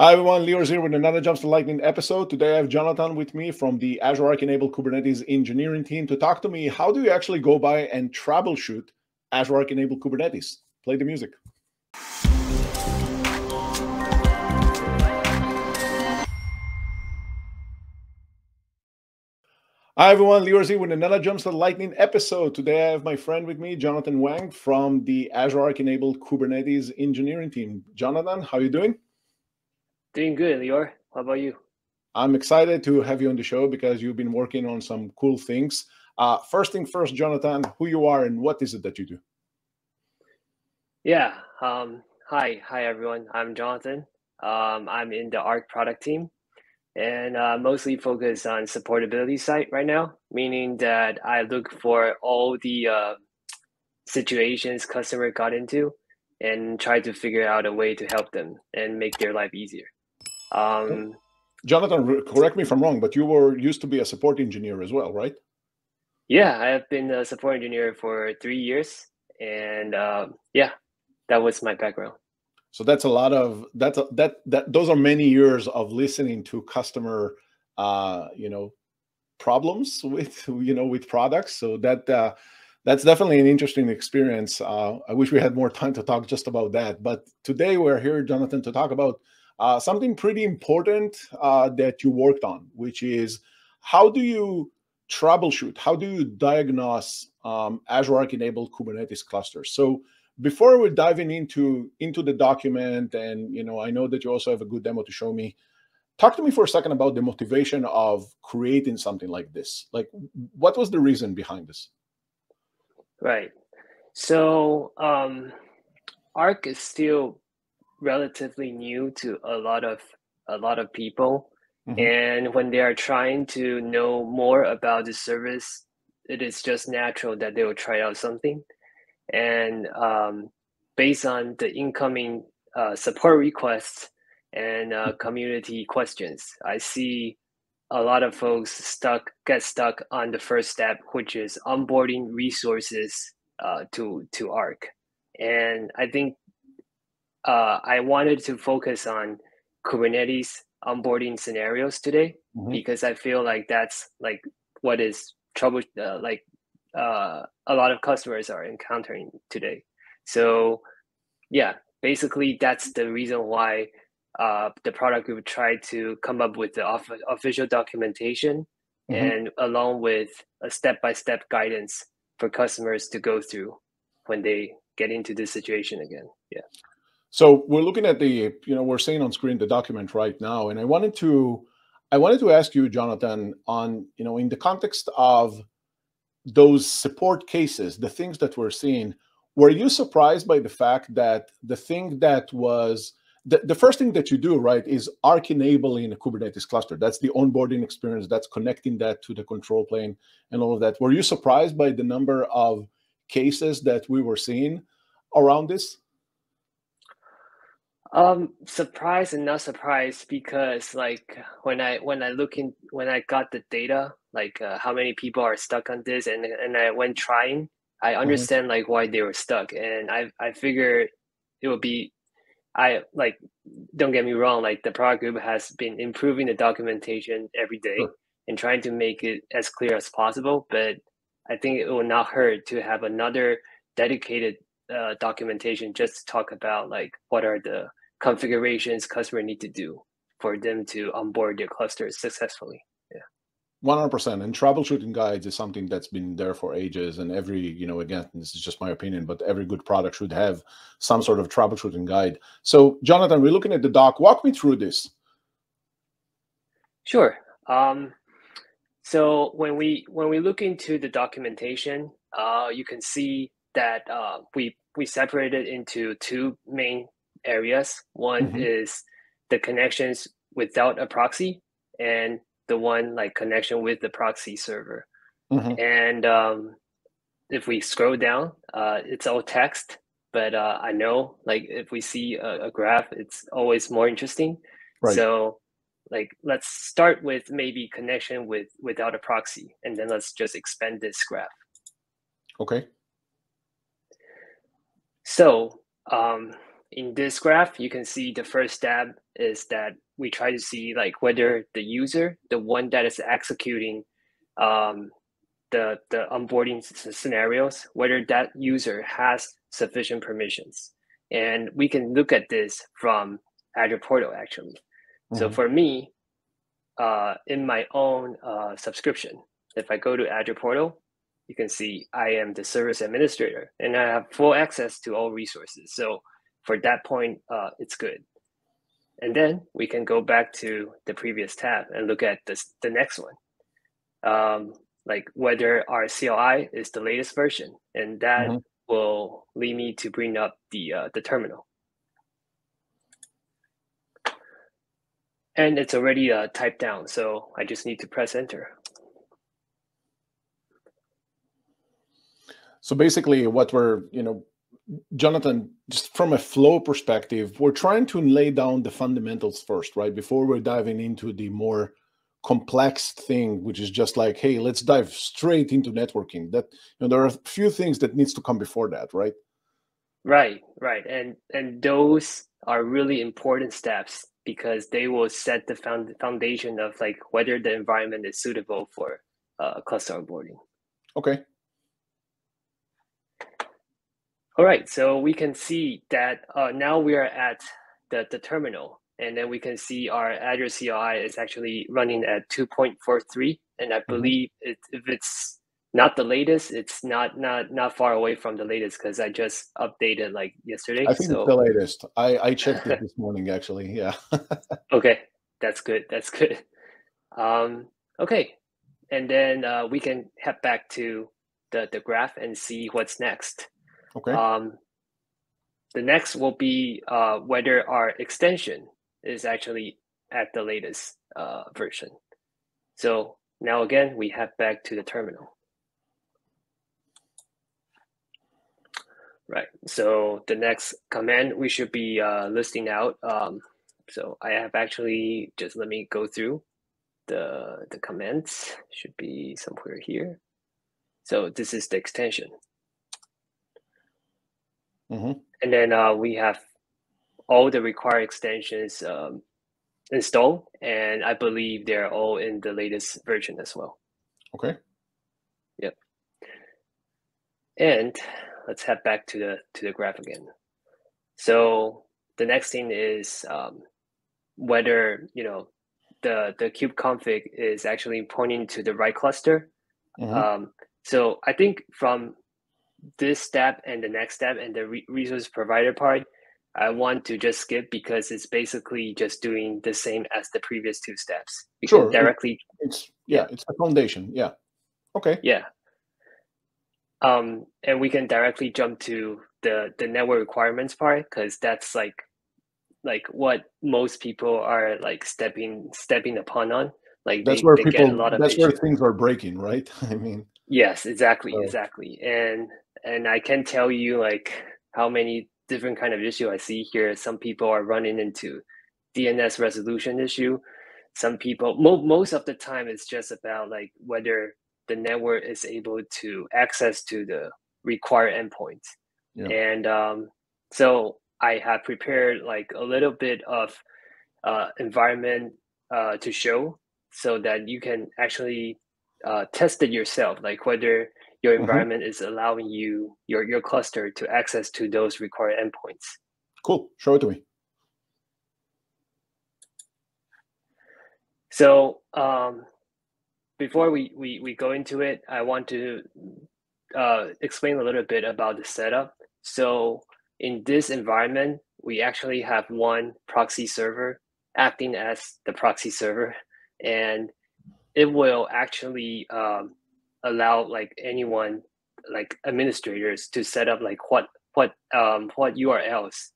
Hi everyone, Lior here with another Jumpstart Lightning episode. Today I have Jonathan with me from the Azure Arc Enabled Kubernetes engineering team to talk to me. How do you actually go by and troubleshoot Azure Arc Enabled Kubernetes? Play the music. Hi everyone, Lior here with another Jumpstart Lightning episode. Today I have my friend with me, Jonathan Wang from the Azure Arc Enabled Kubernetes engineering team. Jonathan, how are you doing? Doing good, Lior. How about you? I'm excited to have you on the show because you've been working on some cool things. Uh, first thing first, Jonathan, who you are and what is it that you do? Yeah. Um, hi, hi everyone. I'm Jonathan. Um, I'm in the Arc product team, and uh, mostly focus on supportability site right now. Meaning that I look for all the uh, situations customer got into, and try to figure out a way to help them and make their life easier. Um, Jonathan, correct me if I'm wrong, but you were used to be a support engineer as well, right? Yeah, I have been a support engineer for three years, and uh, yeah, that was my background. So that's a lot of that's a, that that those are many years of listening to customer, uh, you know, problems with you know with products. So that uh, that's definitely an interesting experience. Uh, I wish we had more time to talk just about that, but today we're here, Jonathan, to talk about uh, something pretty important uh, that you worked on, which is how do you troubleshoot? How do you diagnose um, Azure Arc enabled Kubernetes clusters? So before we're diving into into the document, and you know, I know that you also have a good demo to show me. Talk to me for a second about the motivation of creating something like this. Like, what was the reason behind this? Right. So, um, Arc is still relatively new to a lot of a lot of people. Mm-hmm. and when they are trying to know more about the service it is just natural that they will try out something. And um, based on the incoming uh, support requests and uh, community questions i see a lot of folks stuck get stuck on the first step which is onboarding resources uh, to to arc. And i think uh, I wanted to focus on Kubernetes onboarding scenarios today mm-hmm. because I feel like that's like what is trouble uh, like uh, a lot of customers are encountering today. So yeah, basically that's the reason why uh, the product group tried to come up with the off- official documentation mm-hmm. and along with a step-by-step guidance for customers to go through when they get into this situation again. Yeah. So we're looking at the, you know, we're seeing on screen the document right now, and I wanted to, I wanted to ask you, Jonathan, on, you know, in the context of those support cases, the things that we're seeing, were you surprised by the fact that the thing that was the, the first thing that you do, right, is Arc enabling a Kubernetes cluster. That's the onboarding experience. That's connecting that to the control plane and all of that. Were you surprised by the number of cases that we were seeing around this? Um, surprised and not surprised because like when I when I look in when I got the data, like uh, how many people are stuck on this, and and I went trying, I mm-hmm. understand mm-hmm. like why they were stuck, and I I figured it would be, I like don't get me wrong, like the product group has been improving the documentation every day sure. and trying to make it as clear as possible, but I think it will not hurt to have another dedicated uh, documentation just to talk about like what are the configurations customer need to do for them to onboard their clusters successfully. Yeah. 100% and troubleshooting guides is something that's been there for ages. And every you know again this is just my opinion but every good product should have some sort of troubleshooting guide. So jonathan we're looking at the doc. Walk me through this. Sure. Um, so when we when we look into the documentation uh, you can see that uh, we we separated it into two main areas. One mm-hmm. is the connections without a proxy, and the one like connection with the proxy server. Mm-hmm. And um, if we scroll down, uh, it's all text. But uh, I know, like, if we see a, a graph, it's always more interesting. Right. So, like, let's start with maybe connection with without a proxy, and then let's just expand this graph. Okay. So, um, in this graph, you can see the first step is that we try to see like whether the user, the one that is executing um, the the onboarding scenarios, whether that user has sufficient permissions, and we can look at this from Azure Portal actually. Mm-hmm. So for me, uh, in my own uh, subscription, if I go to Azure Portal, you can see I am the service administrator and I have full access to all resources. So for that point, uh, it's good. And then we can go back to the previous tab and look at this, the next one. Um, like whether our CLI is the latest version, and that mm-hmm. will lead me to bring up the uh, the terminal. And it's already uh, typed down, so I just need to press enter. So basically, what we're you know Jonathan, just from a flow perspective, we're trying to lay down the fundamentals first, right? Before we're diving into the more complex thing, which is just like, hey, let's dive straight into networking. That you know, there are a few things that needs to come before that, right? Right, right, and and those are really important steps because they will set the found foundation of like whether the environment is suitable for uh, cluster onboarding. Okay, all right, so we can see that uh, now we are at the, the terminal, and then we can see our Azure CLI is actually running at 2.43, and I mm-hmm. believe it, if it's not the latest, it's not not not far away from the latest because I just updated like yesterday. I think so. it's the latest. I I checked it this morning actually. Yeah. okay, that's good. That's good. Um, okay, and then uh, we can head back to the the graph and see what's next. Okay. Um, the next will be uh, whether our extension is actually at the latest uh, version. So now again, we head back to the terminal. Right, so the next command we should be uh, listing out. Um, so I have actually, just let me go through the, the commands, should be somewhere here. So this is the extension. Mm-hmm. And then uh, we have all the required extensions um, installed, and I believe they're all in the latest version as well. Okay. Yep. And let's head back to the to the graph again. So the next thing is um, whether you know the the kube config is actually pointing to the right cluster. Mm-hmm. Um, so I think from this step and the next step and the re- resource provider part, I want to just skip because it's basically just doing the same as the previous two steps. You sure. directly. It's yeah, it's a foundation. Yeah. Okay. Yeah. Um, and we can directly jump to the the network requirements part because that's like like what most people are like stepping stepping upon on. Like that's they, where people. that's issues. where things are breaking, right? I mean. Yes, exactly, exactly, and and I can tell you like how many different kind of issue I see here. Some people are running into DNS resolution issue. Some people, mo- most of the time, it's just about like whether the network is able to access to the required endpoints. Yeah. And um, so I have prepared like a little bit of uh, environment uh, to show so that you can actually uh, test it yourself, like whether your mm-hmm. environment mm-hmm. is allowing you your your cluster to access to those required endpoints. Cool. Show it to me. So um, before we, we, we go into it, I want to uh, explain a little bit about the setup. So in this environment, we actually have one proxy server acting as the proxy server, and it will actually um, allow like anyone like administrators to set up like what what um what urls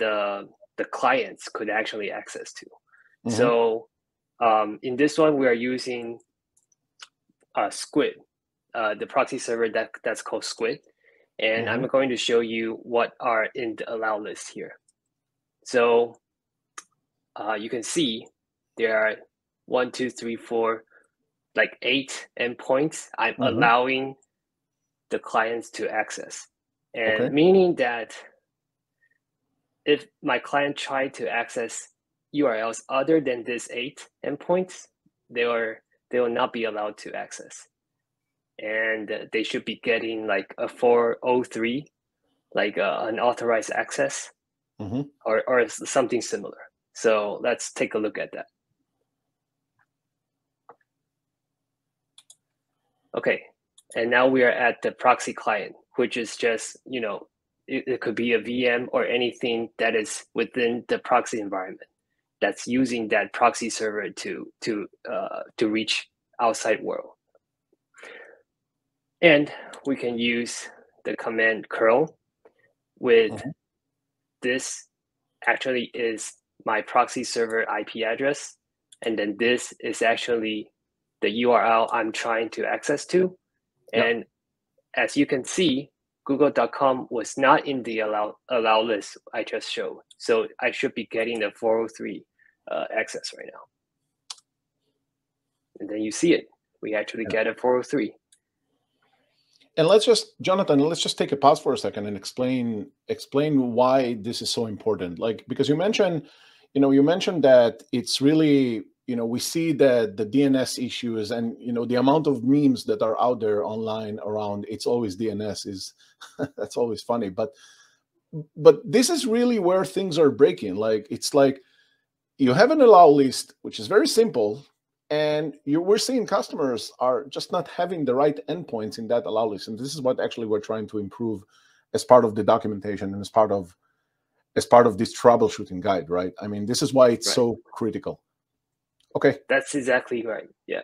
the the clients could actually access to mm-hmm. so um in this one we are using uh squid uh the proxy server that that's called squid and mm-hmm. i'm going to show you what are in the allow list here so uh you can see there are one two three four like eight endpoints I'm mm-hmm. allowing the clients to access. And okay. meaning that if my client tried to access URLs other than this eight endpoints, they are they will not be allowed to access, and they should be getting like a 403, like uh, an authorized access, mm-hmm. or or something similar. So let's take a look at that. Okay, and now we are at the proxy client, which is just, you know, it, it could be a VM or anything that is within the proxy environment that's using that proxy server to to uh, to reach outside world. And we can use the command curl with mm-hmm. this actually is my proxy server IP address. And then this is actually the URL I'm trying to access to. Yep. And as you can see, google.com was not in the allow, allow list I just showed. So I should be getting the 403 uh, access right now. And then you see it. We actually get a 403. And let's just, Jonathan, let's just take a pause for a second and explain explain why this is so important. Like because you mentioned, you know, you mentioned that it's really you know we see that the dns issues and you know the amount of memes that are out there online around it's always dns is that's always funny. But but this is really where things are breaking. Like it's like you have an allow list which is very simple and you, we're seeing customers are just not having the right endpoints in that allow list. And this is what actually we're trying to improve as part of the documentation and as part of as part of this troubleshooting guide right? I mean this is why it's right. so critical Okay. That's exactly right. Yeah.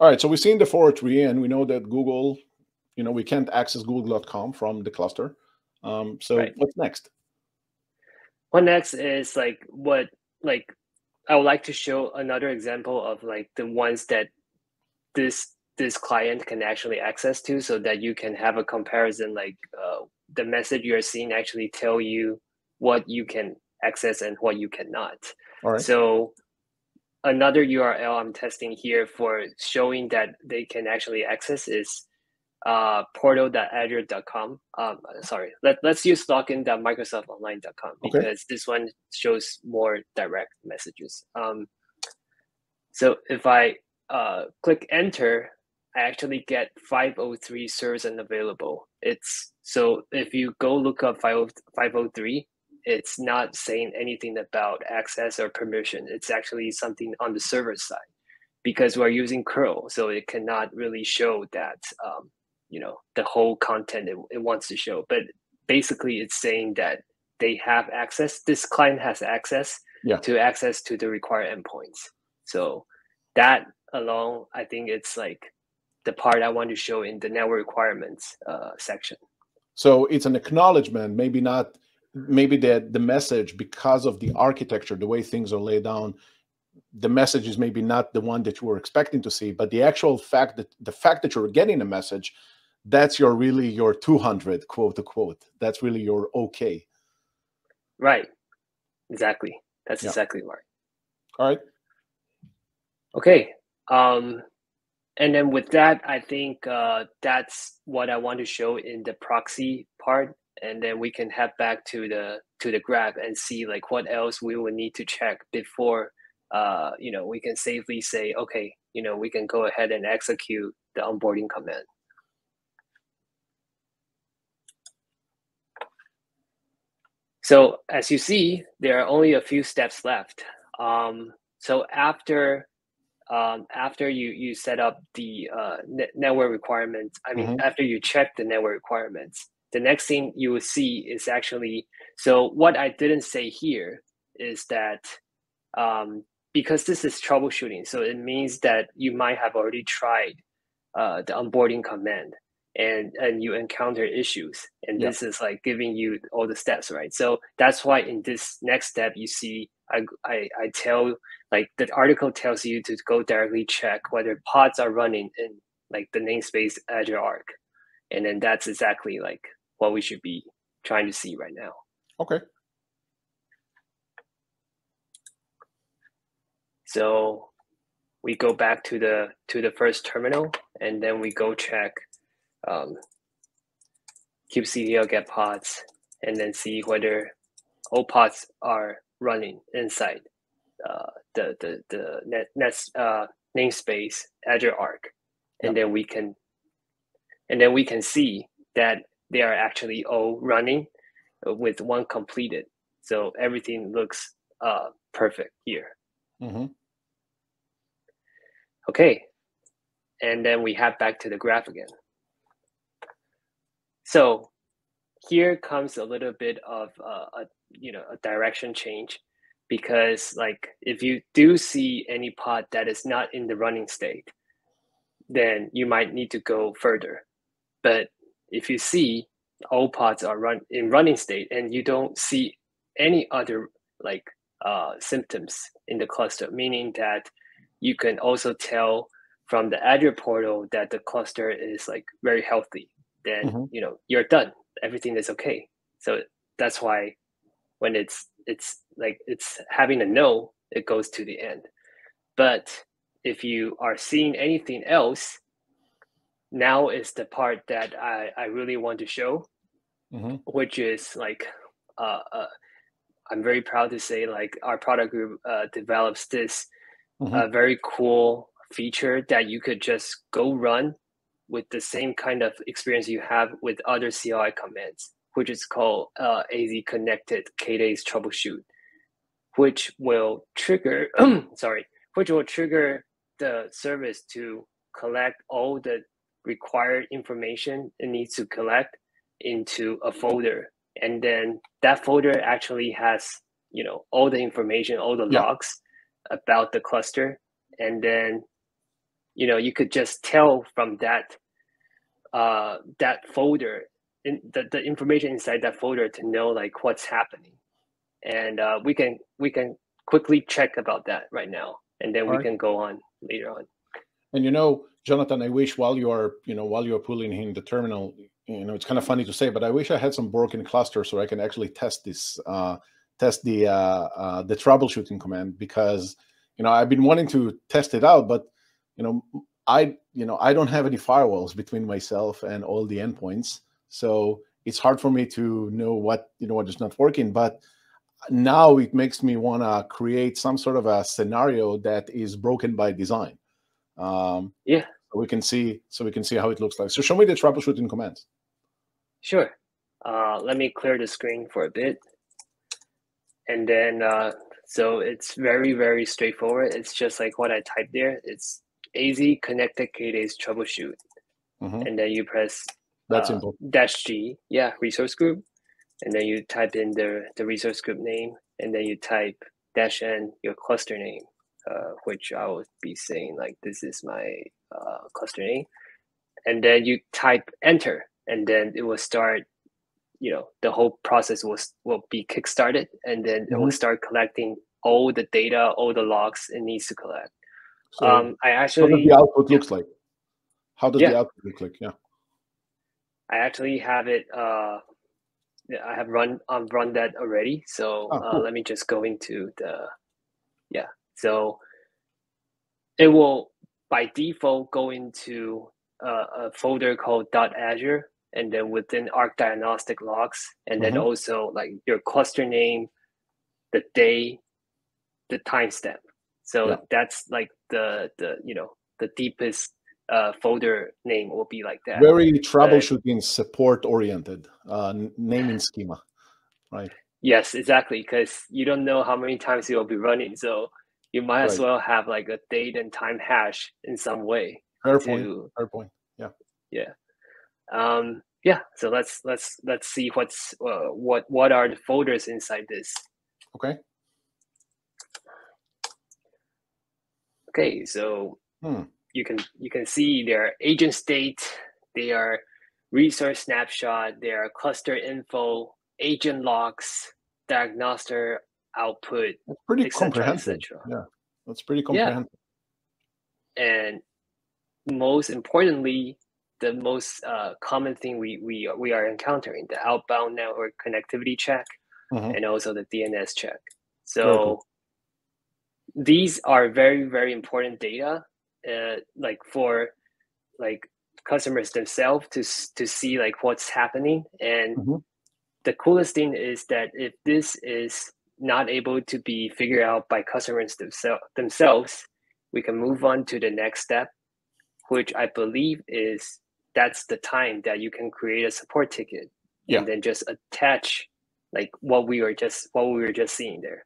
All right. So we've seen the 403 and we know that Google, you know, we can't access google.com from the cluster. Um, so right. what's next? What next is like what like I would like to show another example of like the ones that this this client can actually access to so that you can have a comparison like uh, the message you're seeing actually tell you what you can access and what you cannot. All right. So another URL I'm testing here for showing that they can actually access is uh, portal.azure.com. Um, sorry, let, let's use login.microsoftonline.com because okay. this one shows more direct messages. Um, so if I uh, click enter, I actually get 503 servers unavailable. It's so if you go look up 503, it's not saying anything about access or permission. It's actually something on the server side because we're using curl, so it cannot really show that um, you know the whole content it, it wants to show. But basically, it's saying that they have access. This client has access yeah. to access to the required endpoints. So that alone, I think it's like the part I want to show in the network requirements uh, section. So it's an acknowledgement, maybe not maybe the the message because of the architecture the way things are laid down the message is maybe not the one that you were expecting to see but the actual fact that the fact that you're getting a message that's your really your 200 quote unquote. That's really your okay. Right. Exactly. That's yeah. exactly right. All right. Okay um and then with that i think uh that's what i want to show in the proxy part and then we can head back to the to the graph and see like what else we will need to check before uh, you know we can safely say okay you know we can go ahead and execute the onboarding command so as you see there are only a few steps left um, so after um, after you you set up the uh, network requirements i mean mm-hmm. after you check the network requirements the next thing you will see is actually so what I didn't say here is that um, because this is troubleshooting, so it means that you might have already tried uh, the onboarding command and and you encounter issues and yeah. this is like giving you all the steps right so that's why in this next step you see I, I i tell like the article tells you to go directly check whether pods are running in like the namespace azure arc and then that's exactly like what we should be trying to see right now. Okay. So we go back to the to the first terminal and then we go check um, kubectl get pods and then see whether all pods are running inside uh, the the the net, net uh, namespace Azure Arc, and yep. then we can and then we can see that they are actually all running with one completed. So everything looks uh, perfect here. Mm-hmm. Okay, and then we have back to the graph again. So here comes a little bit of uh, a you know a direction change because like if you do see any pod that is not in the running state, then you might need to go further. But if you see all pods are run in running state and you don't see any other like uh, symptoms in the cluster, meaning that you can also tell from the Azure portal that the cluster is like very healthy, then mm-hmm. you know you're done. Everything is okay. So that's why when it's it's like it's having a no, it goes to the end. But if you are seeing anything else, now is the part that I, I really want to show, mm-hmm. which is like uh, uh, I'm very proud to say like our product group uh, develops this mm-hmm. uh, very cool feature that you could just go run with the same kind of experience you have with other CLI commands, which is called uh, AZ connected K8s troubleshoot, which will trigger, sorry, which will trigger the service to collect all the required information it needs to collect into a folder. And then that folder actually has, you know, all the information, all the yeah. logs about the cluster. And then you know you could just tell from that uh, that folder in the, the information inside that folder to know like what's happening and uh, we can we can quickly check about that right now and then All we right. can go on later on and you know jonathan i wish while you are you know while you're pulling in the terminal you know it's kind of funny to say but i wish i had some broken cluster so i can actually test this uh, test the uh, uh, the troubleshooting command because you know i've been wanting to test it out but you know i you know i don't have any firewalls between myself and all the endpoints. So it's hard for me to know what you know what is not working but now it makes me want to create some sort of a scenario that is broken by design um, yeah. so we can see so we can see how it looks like. So show me the troubleshooting commands. Sure. Uh, let me clear the screen for a bit. And then uh, so it's very very straightforward. It's just like what i typed there. It's AZ connected K8s troubleshoot. Mm-hmm. And then you press That's uh, simple. dash G, yeah, resource group. And then you type in the, the resource group name, and then you type dash N your cluster name, uh, which I would be saying like this is my uh, cluster name. And then you type enter, and then it will start you know the whole process will will be kickstarted and then mm-hmm. it will mm-hmm. start collecting all the data all the logs it needs to collect so um, I actually how does the output yeah. looks like? How does yeah. the output look like? Yeah. I actually have it. Uh, I have run um, run that already. So oh, cool. uh, let me just go into the. So it will by default go into uh, a folder called .azure, and then within Arc Diagnostic Logs, and mm-hmm. then also like your cluster name, the day, the timestamp. So yeah. that's like the the you know the deepest uh, folder name will be like that. Very troubleshooting but, support oriented uh, naming schema, right? Yes, exactly. Because you don't know how many times you will be running, so you might as well have like a date and time hash in some way. Fair to, point. Fair point. Yeah. Yeah. Um, yeah. So let's let's let's see what's uh, what what are the folders inside this. Okay. Okay, so hmm. you can you can see their agent state, they are resource snapshot, there are cluster info, agent logs, diagnoster output. That's pretty comprehensive. Yeah, that's pretty comprehensive. Yeah. And most importantly, the most uh, common thing we we we are encountering the outbound network connectivity check, mm-hmm. and also the DNS check. So these are very very important data uh, like for like customers themselves to to see like what's happening and mm-hmm. the coolest thing is that if this is not able to be figured out by customers themselves, we can move on to the next step, which I believe is that's the time that you can create a support ticket yeah. and then just attach like what we were just what we were just seeing there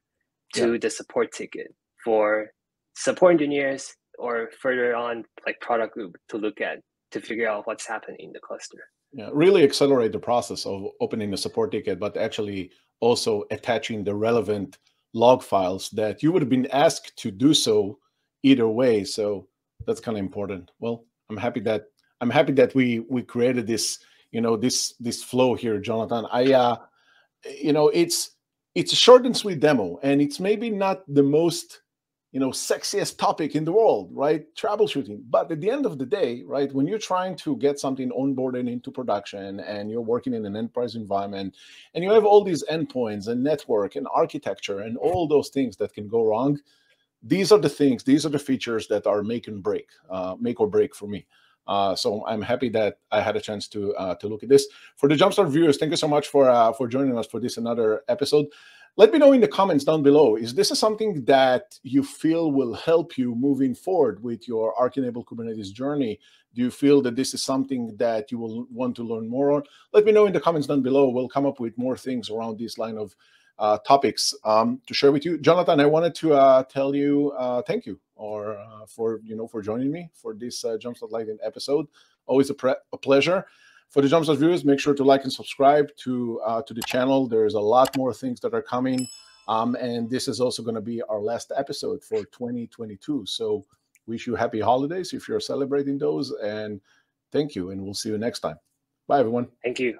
to yeah. the support ticket for support engineers or further on like product group to look at to figure out what's happening in the cluster yeah really accelerate the process of opening the support ticket but actually also attaching the relevant log files that you would have been asked to do so either way. So that's kind of important. Well i'm happy that i'm happy that we we created this you know this this flow here jonathan. I uh you know it's it's a short and sweet demo and it's maybe not the most you know sexiest topic in the world right troubleshooting but at the end of the day right when you're trying to get something onboarded into production and you're working in an enterprise environment and you have all these endpoints and network and architecture and all those things that can go wrong these are the things these are the features that are make and break uh, make or break for me uh, so I'm happy that I had a chance to uh, to look at this. For the Jumpstart viewers, thank you so much for uh, for joining us for this another episode. Let me know in the comments down below. Is this is something that you feel will help you moving forward with your Arc-enabled Kubernetes journey? Do you feel that this is something that you will want to learn more on? Let me know in the comments down below. We'll come up with more things around this line of uh, topics um, to share with you. Jonathan, I wanted to uh, tell you uh, thank you or uh, for you know for joining me for this uh, Jumpstart Lightning episode. Always a, a, pleasure. For the Jumpstart viewers, make sure to like and subscribe to uh, to the channel. There's a lot more things that are coming, um, and this is also going to be our last episode for 2022. So wish you happy holidays if you're celebrating those, and thank you, and we'll see you next time. Bye, everyone. Thank you.